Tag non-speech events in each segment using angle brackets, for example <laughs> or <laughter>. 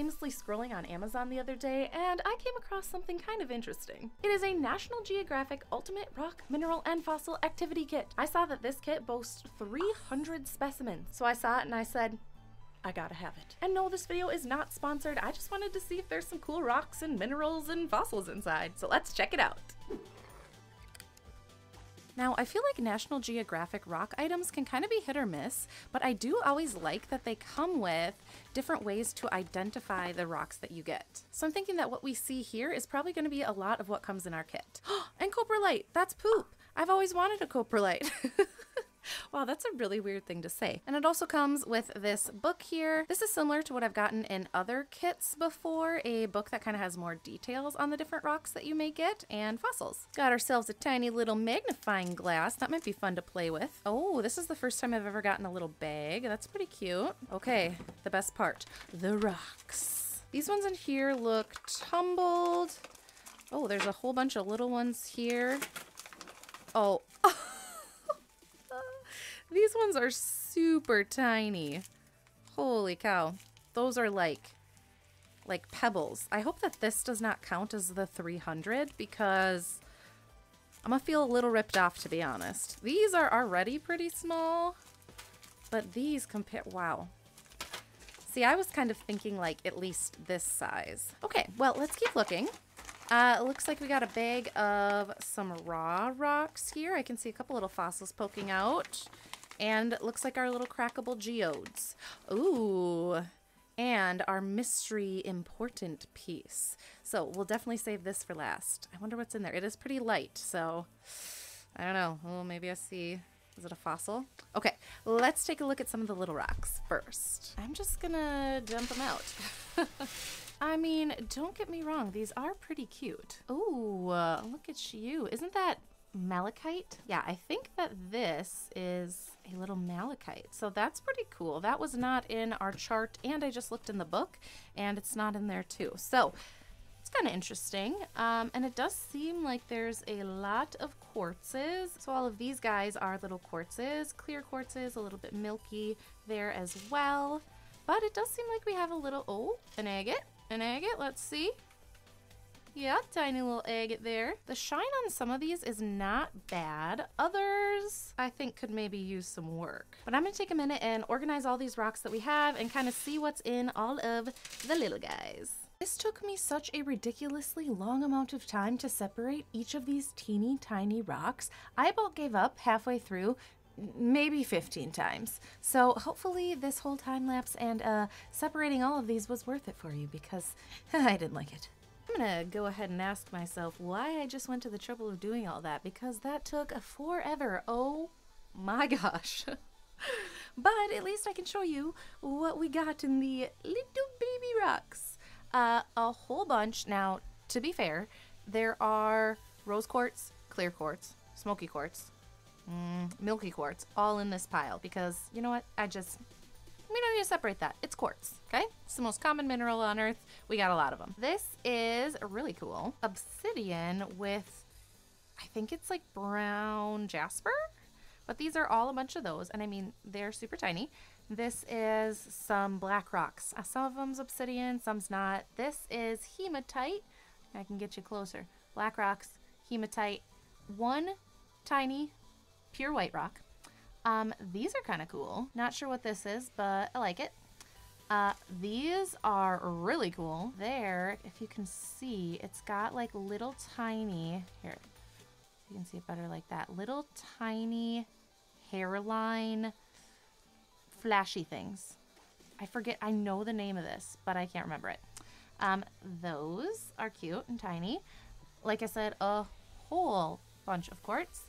famously scrolling on Amazon the other day and I came across something kind of interesting. It is a National Geographic Ultimate Rock, Mineral, and Fossil Activity Kit. I saw that this kit boasts 300 specimens, so I saw it and I said, I gotta have it. And no, this video is not sponsored. I just wanted to see if there's some cool rocks and minerals and fossils inside. So let's check it out. Now, I feel like National Geographic rock items can kind of be hit or miss, but I do always like that they come with different ways to identify the rocks that you get. So I'm thinking that what we see here is probably going to be a lot of what comes in our kit. <gasps> and coprolite, that's poop. I've always wanted a coprolite. <laughs> wow, that's a really weird thing to say. And it also comes with this book here. This is similar to what I've gotten in other kits before, a book that kind of has more details on the different rocks that you may get and fossils. Got ourselves a tiny little magnifying glass. That might be fun to play with. Oh, this is the first time I've ever gotten a little bag. That's pretty cute. Okay, the best part, the rocks. These ones in here look tumbled. Oh, there's a whole bunch of little ones here. Oh, these ones are super tiny. Holy cow. Those are like like pebbles. I hope that this does not count as the 300 because I'm gonna feel a little ripped off to be honest. These are already pretty small, but these compare, wow. See, I was kind of thinking like at least this size. Okay, well, let's keep looking. Uh, it looks like we got a bag of some raw rocks here. I can see a couple little fossils poking out. And looks like our little crackable geodes. Ooh. And our mystery important piece. So we'll definitely save this for last. I wonder what's in there. It is pretty light, so I don't know. Oh, maybe I see. Is it a fossil? Okay, let's take a look at some of the little rocks first. I'm just gonna dump them out. <laughs> I mean, don't get me wrong, these are pretty cute. Ooh, look at you. Isn't that malachite? Yeah, I think that this is a little malachite. So that's pretty cool. That was not in our chart and I just looked in the book and it's not in there too. So it's kind of interesting. Um, and it does seem like there's a lot of quartzes. So all of these guys are little quartzes, clear quartzes, a little bit milky there as well. But it does seem like we have a little, oh, an agate, an agate, let's see. Yeah, tiny little egg there. The shine on some of these is not bad. Others, I think could maybe use some work. But I'm gonna take a minute and organize all these rocks that we have and kind of see what's in all of the little guys. This took me such a ridiculously long amount of time to separate each of these teeny tiny rocks. I about gave up halfway through maybe 15 times. So hopefully this whole time lapse and uh, separating all of these was worth it for you because <laughs> I didn't like it. I'm gonna go ahead and ask myself why I just went to the trouble of doing all that because that took a forever. Oh my gosh. <laughs> but at least I can show you what we got in the little baby rocks. Uh, a whole bunch. Now, to be fair, there are rose quartz, clear quartz, smoky quartz, mm, milky quartz, all in this pile because you know what? I just we don't need to separate that. It's quartz, okay? It's the most common mineral on Earth. We got a lot of them. This is really cool. Obsidian with, I think it's like brown jasper? But these are all a bunch of those, and I mean, they're super tiny. This is some black rocks. Uh, some of them's obsidian, some's not. This is hematite. I can get you closer. Black rocks, hematite, one tiny pure white rock, um, these are kind of cool. Not sure what this is, but I like it. Uh, these are really cool. There, if you can see, it's got like little tiny, here, you can see it better like that, little tiny hairline flashy things. I forget, I know the name of this, but I can't remember it. Um, those are cute and tiny. Like I said, a whole bunch of quartz.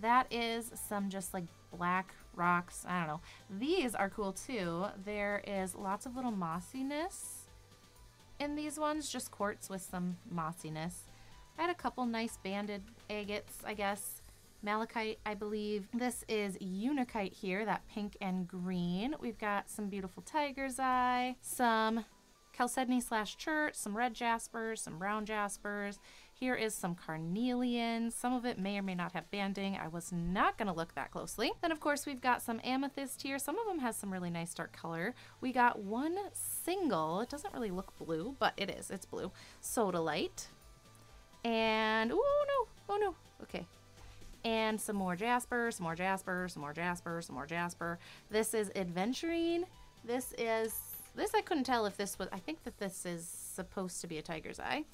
That is some just like black rocks. I don't know. These are cool too. There is lots of little mossiness in these ones, just quartz with some mossiness. I had a couple nice banded agates, I guess. Malachite, I believe. This is Unakite here, that pink and green. We've got some beautiful tiger's eye, some chalcedony slash chert, some red jaspers, some brown jaspers, Here is some carnelian. Some of it may or may not have banding. I was not going to look that closely. Then, of course, we've got some amethyst here. Some of them has some really nice dark color. We got one single. It doesn't really look blue, but it is. It's blue. Sodalite. And, oh no, oh no. Okay, and some more jasper, some more jasper, some more jasper, some more jasper. This is adventurine. This is this I couldn't tell if this was I think that this is supposed to be a tiger's eye.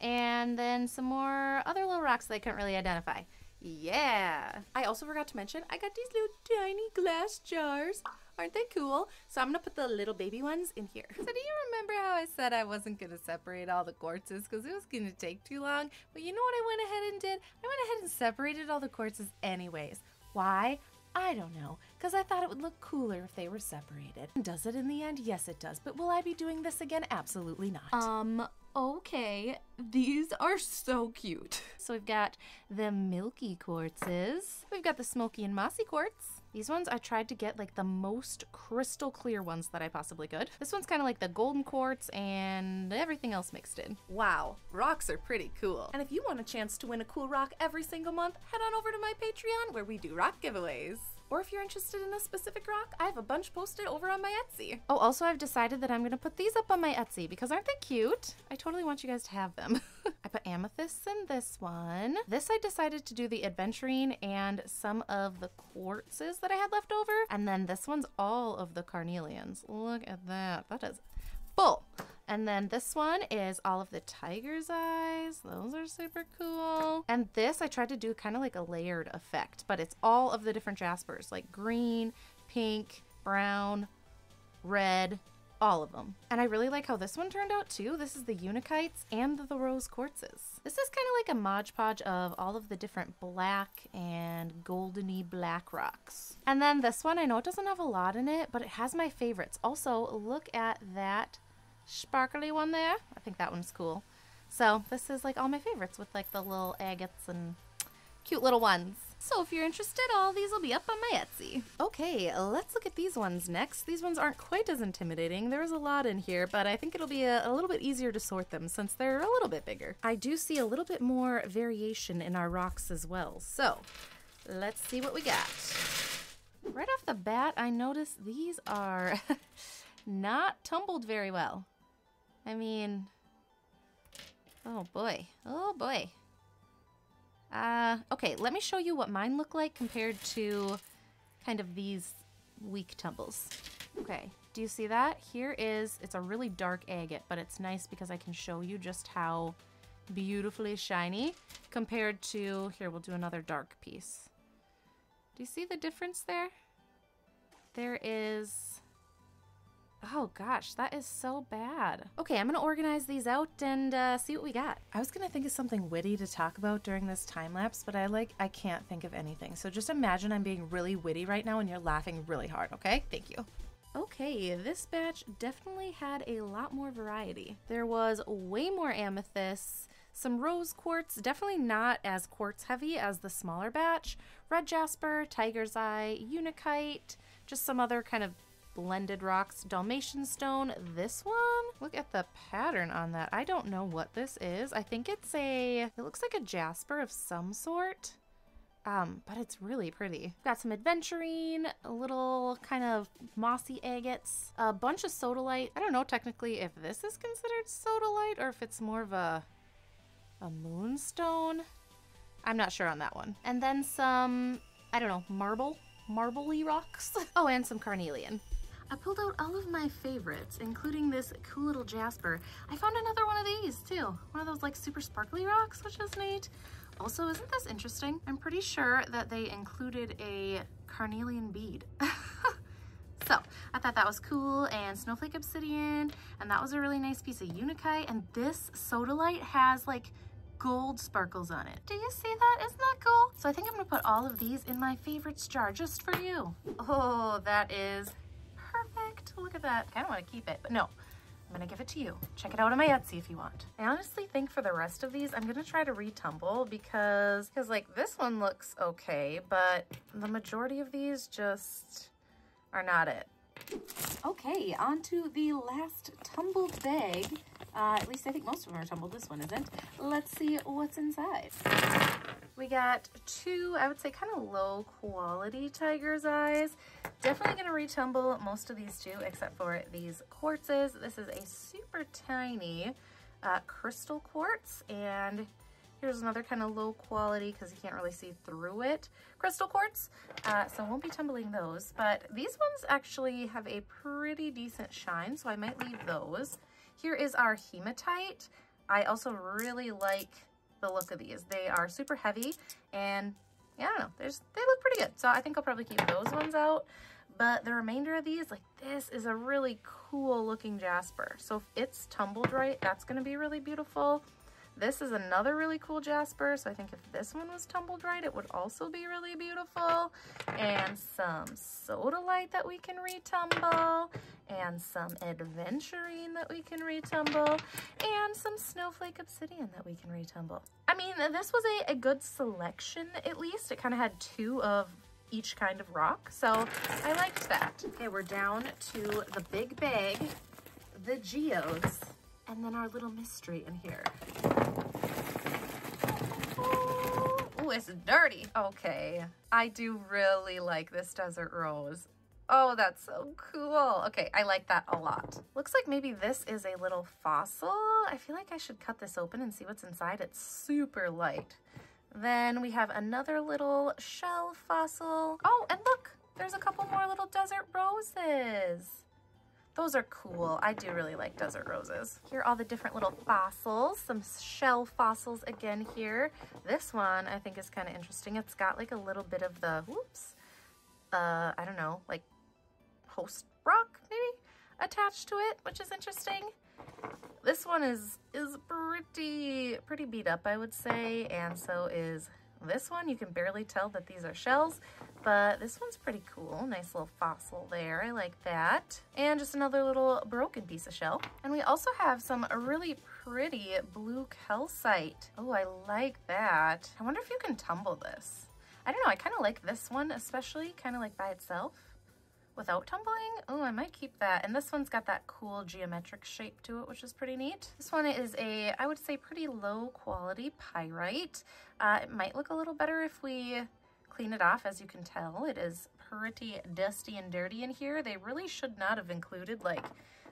And then some more other little rocks that I couldn't really identify. Yeah. I also forgot to mention I got these little tiny glass jars. Aren't they cool? So I'm gonna put the little baby ones in here. So do you remember how I said I wasn't gonna separate all the quartzes because it was gonna take too long? But you know what I went ahead and did? I went ahead and separated all the quartzes anyways. Why? I don't know, because I thought it would look cooler if they were separated. And does it in the end? Yes, it does. But will I be doing this again? Absolutely not. Um, okay. These are so cute. <laughs> So we've got the milky quartzes. We've got the smoky and mossy quartz. These ones I tried to get like the most crystal clear ones that I possibly could. This one's kind of like the golden quartz and everything else mixed in. Wow, rocks are pretty cool. And if you want a chance to win a cool rock every single month, head on over to my Patreon where we do rock giveaways. Or if you're interested in a specific rock, I have a bunch posted over on my Etsy. Oh, also I've decided that I'm gonna put these up on my Etsy because aren't they cute? I totally want you guys to have them. <laughs> I put amethysts in this one. This I decided to do the adventurine and some of the quartzes that I had left over. And then this one's all of the carnelians. Look at that. That is full. And then this one is all of the tiger's eyes. Those are super cool. And this I tried to do kind of like a layered effect, but it's all of the different jaspers, like green, pink, brown, red, all of them. And I really like how this one turned out too. This is the unakites and the, rose quartzes. This is kind of like a Mod Podge of all of the different black and goldeny black rocks. And then this one, I know it doesn't have a lot in it, but it has my favorites. Also, look at that sparkly one there. I think that one's cool. So this is like all my favorites with like the little agates and cute little ones. So if you're interested, all these will be up on my Etsy. Okay, let's look at these ones next. These ones aren't quite as intimidating. There's a lot in here, but I think it'll be a, a, little bit easier to sort them since they're a little bit bigger. I do see a little bit more variation in our rocks as well. So let's see what we got. Right off the bat, I notice these are <laughs> not tumbled very well. I mean, oh boy, oh boy. Uh, okay, let me show you what mine look like compared to kind of these weak tumbles. Okay, do you see that? Here is, it's a really dark agate, but it's nice because I can show you just how beautifully shiny compared to, here, we'll do another dark piece. Do you see the difference there? There is Oh gosh, that is so bad. Okay, I'm gonna organize these out and uh, see what we got. I was gonna think of something witty to talk about during this time lapse, but I like I can't think of anything. So just imagine I'm being really witty right now and you're laughing really hard, okay? Thank you. Okay, this batch definitely had a lot more variety. There was way more amethysts, some rose quartz, definitely not as quartz heavy as the smaller batch, red jasper, tiger's eye, unakite, just some other kind of blended rocks dalmatian stone this one look at the pattern on that i don't know what this is i think it's a it looks like a jasper of some sort um, but it's really pretty. Got some adventurine, a little kind of mossy agates, a bunch of sodalite. I don't know technically if this is considered sodalite or if it's more of a a moonstone. I'm not sure on that one. And then some, I don't know, marble, marbly rocks. <laughs> oh, and some carnelian. I pulled out all of my favorites, including this cool little jasper. I found another one of these too. One of those like super sparkly rocks, which is neat. Also, isn't this interesting? I'm pretty sure that they included a carnelian bead. <laughs> so I thought that was cool and snowflake obsidian and that was a really nice piece of unakite and this sodalite has like gold sparkles on it. Do you see that? Isn't that cool? So I think I'm gonna put all of these in my favorites jar just for you. Oh, that is perfect. Look at that. I kind of want to keep it, but no. I'm gonna give it to you. Check it out on my Etsy if you want. I honestly think for the rest of these, I'm gonna try to retumble because, because like this one looks okay, but the majority of these just are not it. Okay, on to the last tumbled bag. Uh, at least I think most of them are tumbled. This one isn't. Let's see what's inside. We got two, I would say, kind of low quality tiger's eyes. Definitely going to retumble most of these two, except for these quartzes. This is a super tiny uh, crystal quartz, and here's another kind of low quality because you can't really see through it crystal quartz. Uh, so I won't be tumbling those, but these ones actually have a pretty decent shine, so I might leave those. Here is our hematite. I also really like the look of these. They are super heavy and yeah, I don't know, There's, they look pretty good. So I think I'll probably keep those ones out. But the remainder of these, like this is a really cool looking jasper. So if it's tumbled right, that's gonna be really beautiful. This is another really cool jasper, so I think if this one was tumbled right, it would also be really beautiful. And some sodalite that we can retumble, and some adventurine that we can retumble, and some snowflake obsidian that we can retumble. I mean, this was a, a good selection, at least. It kind of had two of each kind of rock, so I liked that. Okay, we're down to the big bag, the geodes, and then our little mystery in here. Oh, it's dirty. Okay, I do really like this desert rose. Oh, that's so cool. Okay, I like that a lot. Looks like maybe this is a little fossil. I feel like I should cut this open and see what's inside. It's super light. Then we have another little shell fossil. Oh, and look, there's a couple more little desert roses. Those are cool. I do really like desert roses. Here are all the different little fossils, some shell fossils again here. This one I think is kind of interesting. It's got like a little bit of the, whoops, uh, I don't know, like host rock maybe attached to it, which is interesting. This one is is pretty pretty beat up, I would say, and so is this one. You can barely tell that these are shells, but this one's pretty cool. Nice little fossil there. I like that. And just another little broken piece of shell. And we also have some really pretty blue calcite. Oh, I like that. I wonder if you can tumble this. I don't know. I kind of like this one, especially kind of like by itself without tumbling. Oh, I might keep that. And this one's got that cool geometric shape to it, which is pretty neat. This one is a, I would say, pretty low quality pyrite. Uh, it might look a little better if we clean it off. As you can tell, it is pretty dusty and dirty in here. They really should not have included like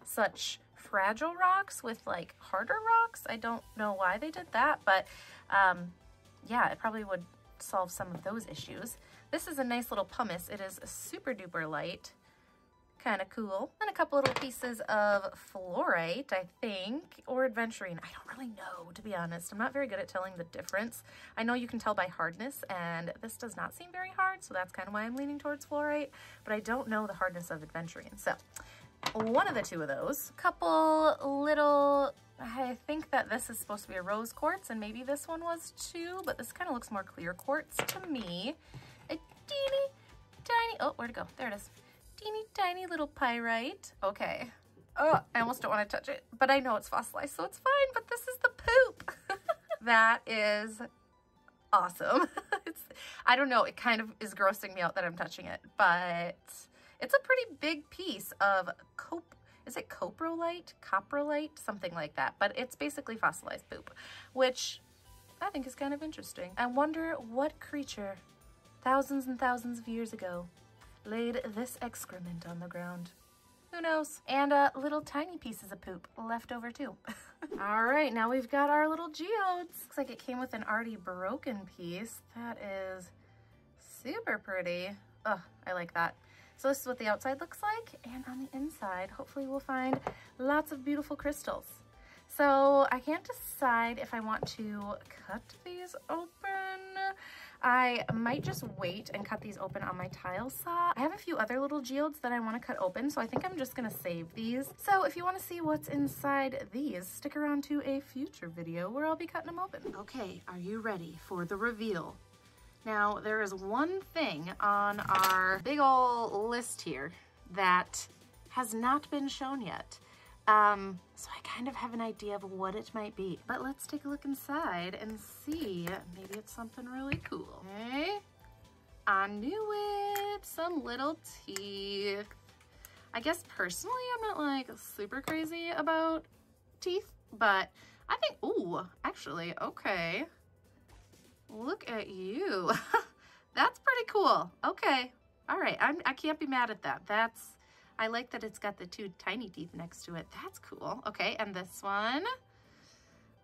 such fragile rocks with like harder rocks. I don't know why they did that, but um, yeah, it probably would solve some of those issues. This is a nice little pumice. It is super duper light. Kind of cool. And a couple little pieces of fluorite, I think, or adventurine. I don't really know, to be honest. I'm not very good at telling the difference. I know you can tell by hardness, and this does not seem very hard, so that's kind of why I'm leaning towards fluorite, but I don't know the hardness of adventurine. So one of the two of those. Couple little I think that this is supposed to be a rose quartz and maybe this one was too, but this kind of looks more clear quartz to me. A teeny tiny, oh, where'd it go? There it is. Teeny tiny little pyrite. Okay. Oh, I almost don't want to touch it, but I know it's fossilized, so it's fine, but this is the poop. <laughs> that is awesome. <laughs> I don't know, it kind of is grossing me out that I'm touching it, but it's a pretty big piece of cop is it coprolite? Coprolite? Something like that. But it's basically fossilized poop, which I think is kind of interesting. I wonder what creature thousands and thousands of years ago laid this excrement on the ground. Who knows? And uh, little tiny pieces of poop left over too. <laughs> All right, now we've got our little geodes. Looks like it came with an already broken piece. That is super pretty. Oh, I like that. So this is what the outside looks like. And on the inside, hopefully we'll find lots of beautiful crystals. So I can't decide if I want to cut these open. I might just wait and cut these open on my tile saw. I have a few other little geodes that I want to cut open, so I think I'm just going to save these. So if you want to see what's inside these, stick around to a future video where I'll be cutting them open. Okay, are you ready for the reveal? Now, there is one thing on our big ol' list here that has not been shown yet. Um, so I kind of have an idea of what it might be. But let's take a look inside and see. Maybe it's something really cool. Okay. I knew it. Some little teeth. I guess personally, I'm not like super crazy about teeth but I think, ooh, actually, okay. Look at you. <laughs> That's pretty cool. Okay. All right. I'm, I can't be mad at that. That's, I like that it's got the two tiny teeth next to it. That's cool. Okay. And this one,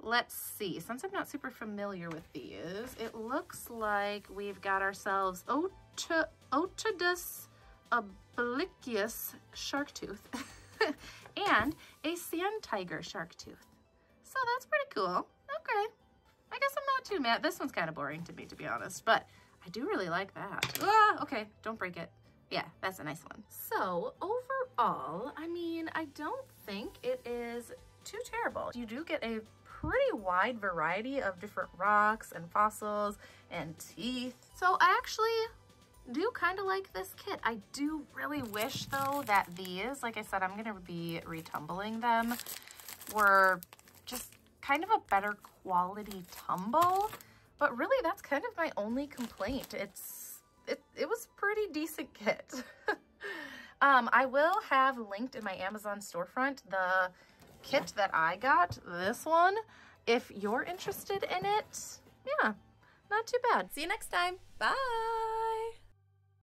let's see. Since I'm not super familiar with these, it looks like we've got ourselves Otodus obliquus shark tooth <laughs> and a sand tiger shark tooth. So that's pretty cool. Okay. I guess I'm not too mad. This one's kind of boring to me, to be honest, but I do really like that. Ah, okay, don't break it. Yeah, that's a nice one. So overall, I mean, I don't think it is too terrible. You do get a pretty wide variety of different rocks and fossils and teeth. So I actually do kind of like this kit. I do really wish though that these, like I said, I'm gonna be retumbling them, were kind of a better quality tumble. But really that's kind of my only complaint. It's, it, it was pretty decent kit. <laughs> um, I will have linked in my Amazon storefront the kit that I got, this one. If you're interested in it, yeah, not too bad. See you next time. Bye.